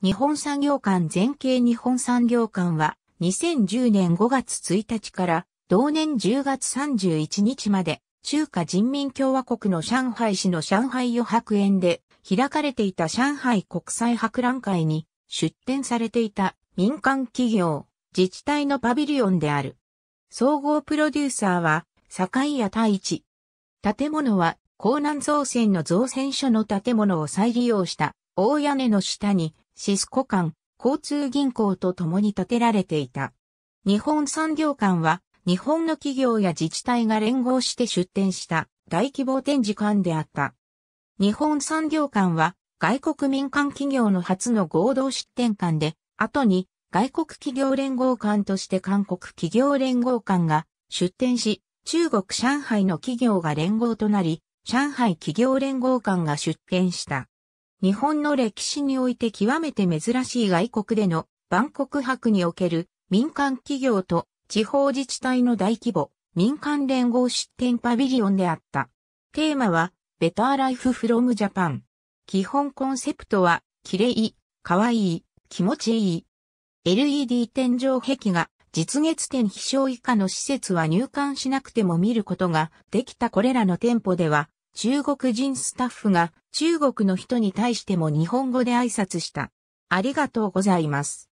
日本産業館全景日本産業館は2010年5月1日から同年10月31日まで中華人民共和国の上海市の上海余白園で開かれていた上海国際博覧会に出展されていた民間企業、自治体のパビリオンである。総合プロデューサーは、坂井谷太一。建物は、江南造船の造船所の建物を再利用した大屋根の下にシスコ館、交通銀行と共に建てられていた。日本産業館は、日本の企業や自治体が連合して出展した大規模展示館であった。日本産業館は、外国民間企業の初の合同出展館で、後に外国企業連合館として韓国企業連合館が出展し、中国上海の企業が連合となり、上海企業連合館が出展した。日本の歴史において極めて珍しい外国での万国博における民間企業と地方自治体の大規模民間連合出展パビリオンであった。テーマは、ベターライフフロムジャパン。基本コンセプトは、綺麗、可愛い、気持ちいい。LED 天井壁画、実月点飛翔以下の施設は入館しなくても見ることができたこれらの店舗では、中国人スタッフが中国の人に対しても日本語で挨拶した。ありがとうございます。